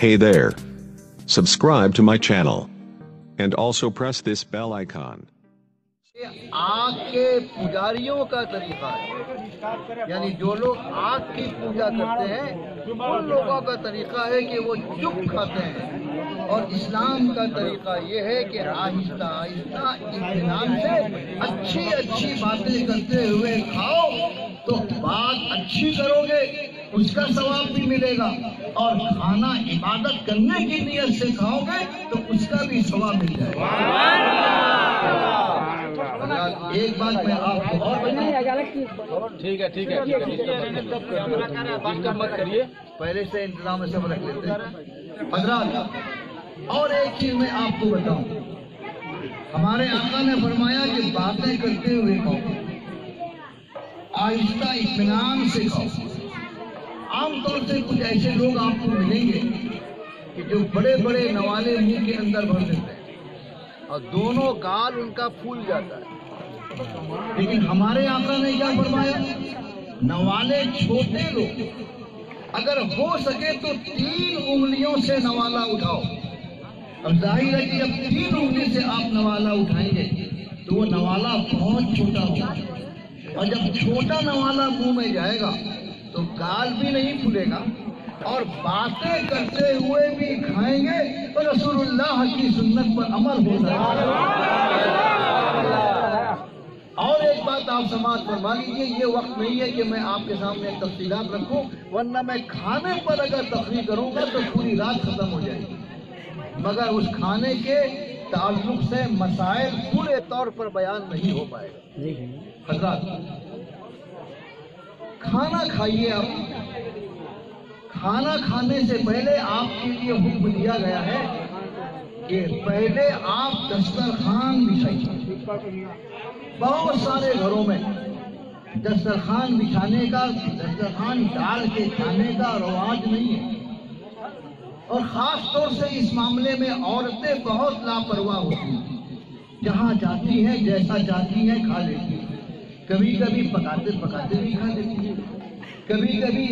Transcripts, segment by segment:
Hey there. Subscribe to my channel. And also press this bell icon. یہ آگ کے پجاریوں کا طریقہ ہے یعنی جو لوگ آگ کی پوجا کرتے ہیں ان لوگوں کا طریقہ ہے کہ وہ چپ کھاتے ہیں اور اسلام کا طریقہ یہ ہے کہ آہستہ آہستہ اطمینان سے اچھی اچھی باتیں کرتے ہوئے کھاؤ تو بات اچھی کرو گے اس کا اور کھانا عبادت کرنے کی نیت سے کھاؤ گے تو اس کا بھی ثواب مل جائے گا۔ ایک بات میں آپ کو اور ٹھیک ہے ٹھیک ہے مت کریے۔ پہلے سے انتظام سب رکھ لیتے ہیں۔ حضرات اور ایک چیز میں آپ کو بتاؤں۔ ہمارے آقا نے فرمایا کہ باتیں کرتے ہوئے کھاؤ۔ آہستہ اطمینان سے کھاؤ۔ عام طور سے کچھ ایسے لوگ آپ کو ملیں گے کہ جو بڑے بڑے نوالے منہ کے اندر بھر دیتے ہیں۔ اور دونوں گال ان کا پھول جاتا ہے۔ لیکن ہمارے آقا نے کیا فرمایا؟ نوالے چھوٹے لوگ اگر ہو سکے تو تین انگلیوں سے نوالا اٹھاؤ۔ اب ظاہر ہے کہ جب تین انگلی سے آپ نوالا اٹھائیں گے تو وہ نوالا بہت چھوٹا ہوگا۔ اور جب چھوٹا نوالا منہ میں جائے گا تو گال بھی نہیں پھولے گا اور باتیں کرتے ہوئے بھی کھائیں گے تو رسول اللہ کی سنت پر عمل ہو جائے گا اور ایک بات آپ سماعت فرما لیجیے یہ وقت نہیں ہے کہ میں آپ کے سامنے تفصیلات رکھوں ورنہ میں کھانے پر اگر تفریح کروں گا تو پوری رات ختم ہو جائے گی۔ مگر اس کھانے کے تعلق سے مسائل پورے طور پر بیان نہیں ہو پائے گا۔ حضرات کھانا کھائیے آپ۔ کھانا کھانے سے پہلے آپ کے لیے حکم دیا گیا ہے کہ پہلے آپ دسترخوان بچھائیے۔ بہت سارے گھروں میں دسترخوان بچھانے کا، دسترخوان ڈال کے کھانے کا رواج نہیں ہے۔ اور خاص طور سے اس معاملے میں عورتیں بہت لاپرواہ ہوتی ہیں۔ جہاں جاتی ہیں، جیسا جاتی ہیں، کھا لیتی ہیں۔ کبھی کبھی پکاتے پکاتے بھی کھا لیتی ہیں۔ کبھی کبھی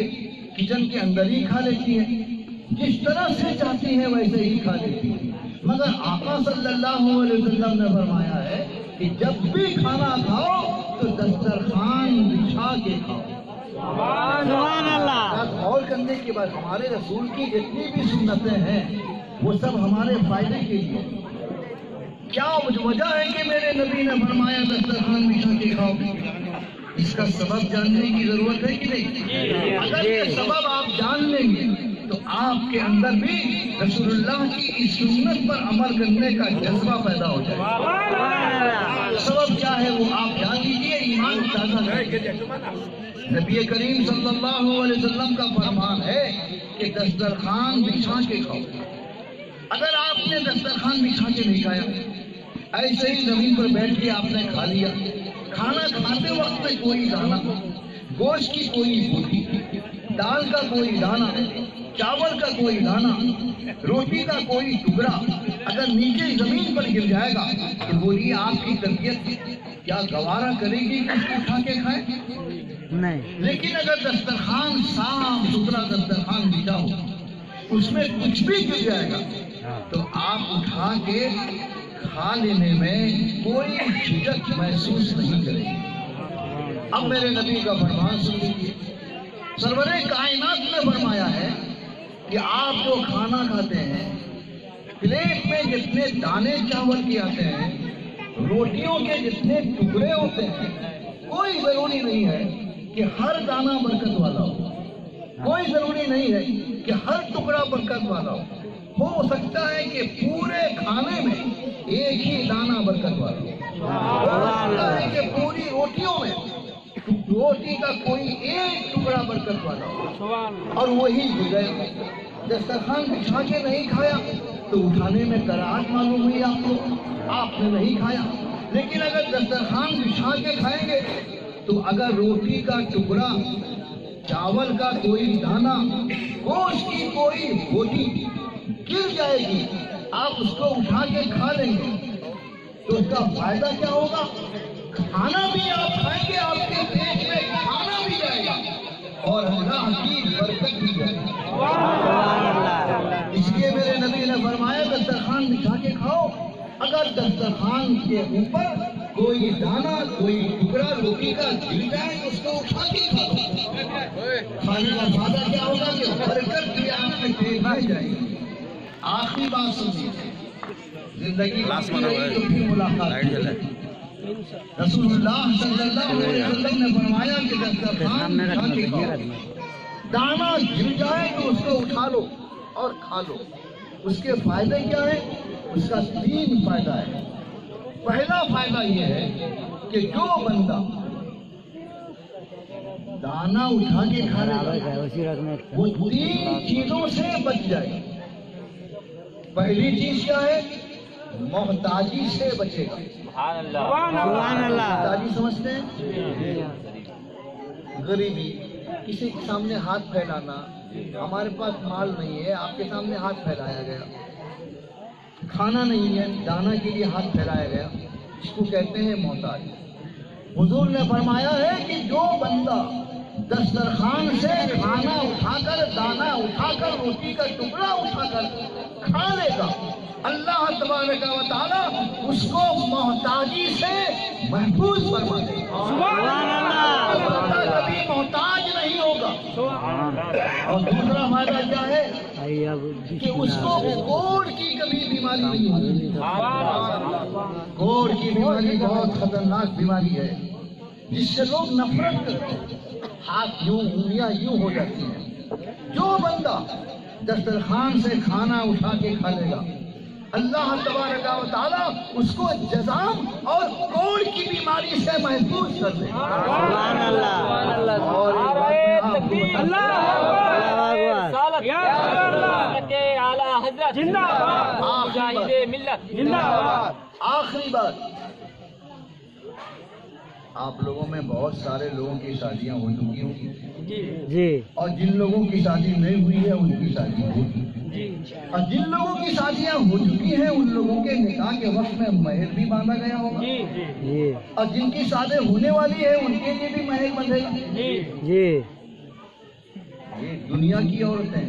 کچن کے اندر ہی کھا لیتی ہیں۔ جس طرح سے چاہتی ہیں ویسے ہی کھا لیتی ہیں۔ مگر آقا صلی اللہ علیہ وسلم نے فرمایا ہے کہ جب بھی کھانا کھاؤ تو دسترخوان بچھا کے کھاؤ۔ غور کرنے کے بعد ہمارے رسول کی جتنی بھی سنتیں ہیں وہ سب ہمارے فائدے کے لیے۔ کیا وجہ ہے کہ میرے نبی نے فرمایا دسترخوان بچھا کے کھاؤ؟ اس کا سبب جاننے کی ضرورت ہے کہ نہیں؟ اگر یہ سبب آپ جان لیں گے تو آپ کے اندر بھی رسول اللہ کی اس سنت پر عمل کرنے کا جذبہ پیدا ہو جائے۔ سبب کیا ہے وہ آپ جان لیجیے ایمان تازہ نبی کریم صلی اللہ علیہ وسلم کا فرمان ہے کہ دسترخوان بچھا کے کھاؤ۔ اگر آپ نے دسترخوان بچھا کے نہیں کھایا ایسے ہی زمین پر بیٹھ کے آپ نے کھا لیا۔ کھانا کھاتے وقت میں کوئی دانا گوشت کی کوئی بوٹی دال کا کوئی دانا چاول کا کوئی دانا روٹی کا کوئی ٹکڑا۔ اگر نیچے زمین پر گر جائے گا تو بولیے آپ کی طبیعت کیا گوارا کرے گی کہ اس کو کھا کے کھائے؟ نہیں۔ لیکن اگر دسترخوان صاف ستھرا دسترخوان بچا ہو اس میں کچھ بھی گر جائے گا تو آپ اٹھا کے کھا لینے میں کوئی جھجک محسوس نہیں کریں گے اب میرے نبی کا فرمان سن لیجیے سرور کائنات نے فرمایا ہے کہ آپ جو کھانا کھاتے ہیں، پلیٹ میں جتنے دانے چاول کے آتے ہیں، روٹیوں کے جتنے ٹکڑے ہوتے ہیں، کوئی ضروری نہیں ہے کہ ہر دانہ برکت والا ہو۔ کوئی ضروری نہیں ہے کہ ہر ٹکڑا برکت والا ہو۔ ہو سکتا ہے کہ پورے کھانے میں ایک ہی دانہ برکت والا ہو سکتا ہے کہ پوری روٹیوں میں روٹی کا کوئی ایک ٹکڑا برکت والا ہو اور وہی گزر دسترخوان بچھا کے نہیں کھایا تو اٹھانے میں کراہٹ معلوم ہوئی آپ کو۔ آپ نے نہیں کھایا۔ لیکن اگر دسترخوان بچھا کے کھائیں گے تو اگر روٹی کا ٹکڑا، چاول کا کوئی دانا گوشت کی کوئی روٹی گر جائے گی۔ آپ اس کو اٹھا کے کھا لیں گے۔ تو اس کا فائدہ کیا ہوگا؟ کھانا بھی آپ کھائیں گے، آپ کے پیٹ میں کھانا بھی جائے گا۔ اور اللہ کی برکت بھی جائے گی۔ اس لیے میرے نبی نے فرمایا، دسترخوان بچھا کے کھاؤ۔ اگر دسترخوان کے اوپر کوئی دانا کوئی ٹکڑا روٹی کا گر جائے، اس کو اٹھا کے کھاؤ۔ کھانے کا فائدہ کیا ہوگا کہ برکت بھی آپ کے پیٹ میں جائے گی۔ آخری بات سنیے زندگی۔ تو پھر ملاقات۔ رسول اللہ صلی اللہ علیہ وسلم نے فرمایا کہ دسترخوان دانا گر جائے تو اس کو اٹھا لو اور کھا لو۔ اس کے فائدے کیا ہیں؟ اس کا تین فائدہ ہے۔ پہلا فائدہ یہ ہے کہ جو بندہ دانا اٹھا کے کھا لے وہ تین چیزوں سے بچ جائے۔ گا پہلی چیز کیا ہے محتاجی سے بچے گا۔ سبحان اللہ محتاجی سمجھتے ہیں؟ غریبی کسی کے سامنے ہاتھ پھیلانا ہمارے پاس مال نہیں ہے آپ کے سامنے ہاتھ پھیلایا گیا۔ کھانا نہیں ہے دانا کے لیے ہاتھ پھیلایا گیا۔ اس کو کہتے ہیں محتاج حضور نے فرمایا ہے کہ جو بندہ دسترخوان سے کھانا اٹھا کر دانا اٹھا کر روٹی کا ٹکڑا اٹھا کر کھا لے گا۔ اللہ تبارک و تعالی اس کو محتاجی سے محفوظ فرما دے کبھی محتاج نہیں ہوگا۔ اور دوسرا فائدہ کیا ہے؟ کہ اس کو کوڑ کی کبھی بیماری نہیں ہوگی۔ کوڑ کی بیماری بہت خطرناک بیماری ہے جس سے لوگ نفرت کرتے ہیں۔ ہاتھ یوں انگلیاں یوں ہو جاتی ہیں۔ جو بندہ دسترخوان سے کھانا اٹھا کے کھا لے گا اللہ تبارک و تعالیٰ اس کو جزام اور کوڑ کی بیماری سے محفوظ کر دے گا۔ سبحان اللہ۔ اور آخری بات۔ آپ لوگوں میں بہت سارے لوگوں کی شادیاں ہو چکی ہوں۔ جی۔ اور جن لوگوں کی شادی نہیں ہوئی ہے ان کی شادی ہو چکی۔ ہے اور جن لوگوں کی شادیاں ہو چکی ہیں ان لوگوں کے نکاح کے وقت میں مہر بھی باندھا گیا ہوگا۔ جی۔ اور جن کی شادی ہونے والی ہے ان کے لیے بھی مہر بندھے گا۔ جی۔ یہ دنیا کی عورتیں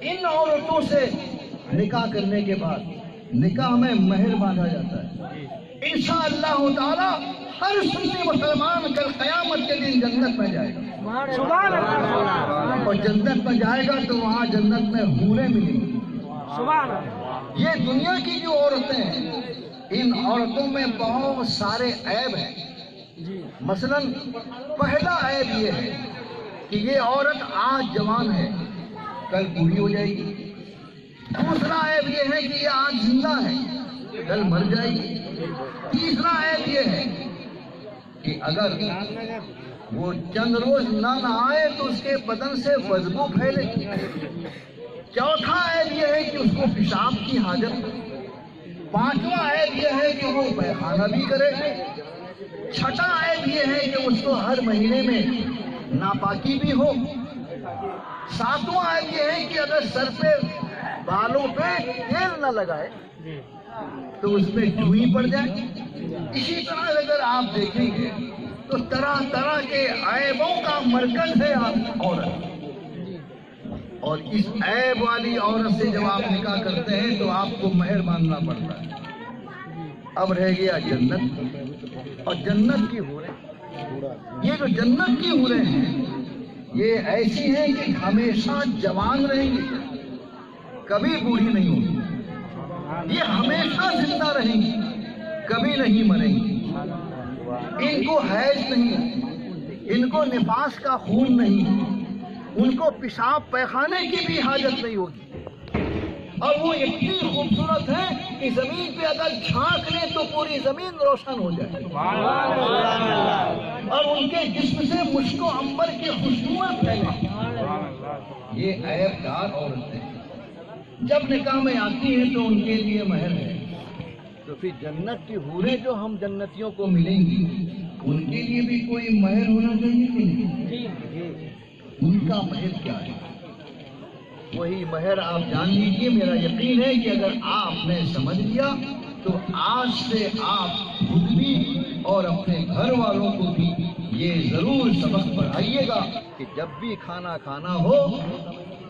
ان عورتوں سے نکاح کرنے کے بعد نکاح میں مہر باندھا جاتا ہے۔ انشاء اللہ تعالی ہر سنی مسلمان کل قیامت کے دن جنت میں جائے گا۔ سبحان اللہ اور جنت میں جائے گا تو وہاں جنت میں حوریں ملیں گی۔ سبحان اللہ۔ یہ دنیا کی جو عورتیں ہیں ان عورتوں میں بہت سارے عیب ہیں۔ مثلا پہلا عیب یہ ہے کہ یہ عورت آج جوان ہے کل بوڑھی ہو جائے گی۔ دوسرا عیب یہ ہے کہ یہ آج زندہ ہے کل مر جائے گی۔ تیسرا عیب یہ ہے کہ اگر وہ چند روز نہ نہائے تو اس کے بدن سے بدبو پھیلے۔ گی چوتھا عیب یہ ہے کہ اس کو پیشاب کی حاجت۔ پانچواں عیب یہ ہے کہ وہ پیخانہ بھی کرے۔ چھٹا عیب یہ ہے کہ اس کو ہر مہینے میں ناپاکی بھی ہو۔ ساتواں عیب یہ ہے کہ اگر سر پہ بالوں پہ تیل نہ لگائے تو اس پہ جوئی پڑ جائے۔ اسی طرح اگر آپ دیکھیں گے تو طرح طرح کے عیبوں کا مرکز ہے آپ عورت۔ اور اس عیب والی عورت سے جب آپ نکاح کرتے ہیں تو آپ کو مہر ماننا پڑتا ہے۔ اب رہ گیا جنت۔ اور جنت کی حوریں یہ جو جنت کی حوریں ہیں، یہ ایسی ہیں کہ ہمیشہ جوان رہیں گی کبھی بوڑھی نہیں ہوگی۔ یہ ہمیشہ زندہ رہیں گی کبھی نہیں مریں گی ان کو حیض نہیں ان کو نفاس کا خون نہیں ان کو پیشاب پیخانے کی بھی حاجت نہیں ہوگی۔ اور وہ اتنی خوبصورت ہے کہ زمین پہ اگر جھانک لیں تو پوری زمین روشن ہو جائے۔ اور ان کے جسم سے مشک و عمبر کی خوشبوئیں پھیلیں۔ یہ عیب دار عورتیں جب نکاح میں آتی ہیں تو ان کے لیے مہر ہے۔ پھر جنت کی حوریں جو ہم جنتیوں کو ملیں گی۔ ان کے لیے بھی کوئی مہر ہونا چاہیے کہ نہیں؟ ان کا مہر کیا ہے؟ وہی مہر آپ جان لیجیے میرا یقین ہے کہ اگر آپ نے سمجھ لیا تو آج سے آپ خود بھی اور اپنے گھر والوں کو بھی یہ ضرور سبق پڑھائیے گا کہ جب بھی کھانا کھانا ہو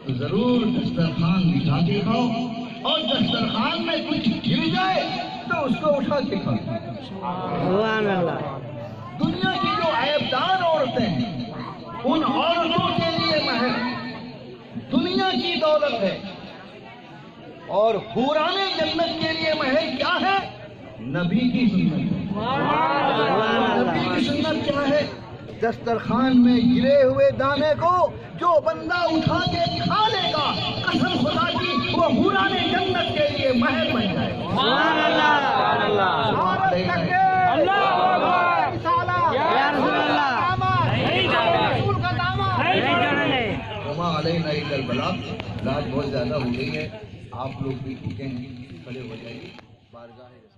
تو ضرور دسترخوان بچھا کے کھاؤ اور دسترخوان میں کچھ گر جائے تو اس کو اٹھا کے سبحان اللہ۔ دنیا کی جو عیبدار عورتیں ہیں ان عورتوں کے لیے محل دنیا کی دولت ہے۔ اور پرانے جنت کے لیے محل کیا ہے؟ نبی کی سنت۔ ہے نبی کی سنت کیا ہے؟ دسترخوان میں گرے ہوئے دانے کو جو بندہ اٹھا کے کھا لے گا قسم خدا کی وہ جنت کے لیے محل بن جائے سبحان اللہ سبحان اللہ یا رسول اللہ نہیں کریں وما الا البلاغ بہت زیادہ ہو گئی ہے آپ لوگ بھی ٹھیک کھڑے ہو جائیے بارگاہ